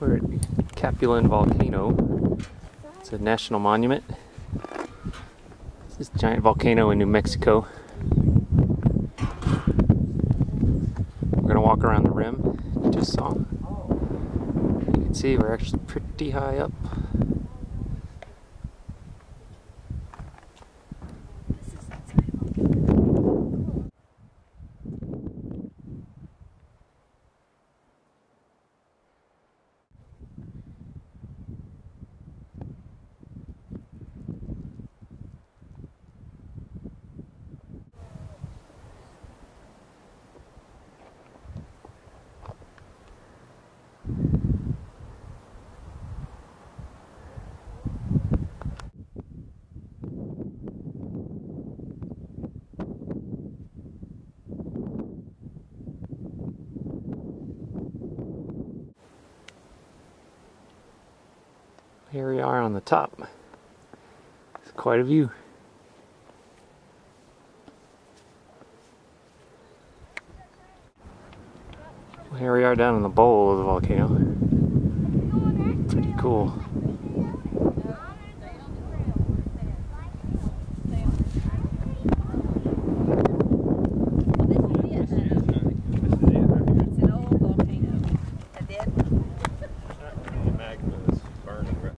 We're at Capulin Volcano. It's a national monument. This is a giant volcano in New Mexico. We're gonna walk around the rim. You just saw. You can see we're actually pretty high up. Here we are on the top. It's quite a view. Well, Here we are down in the bowl of the volcano. Pretty cool.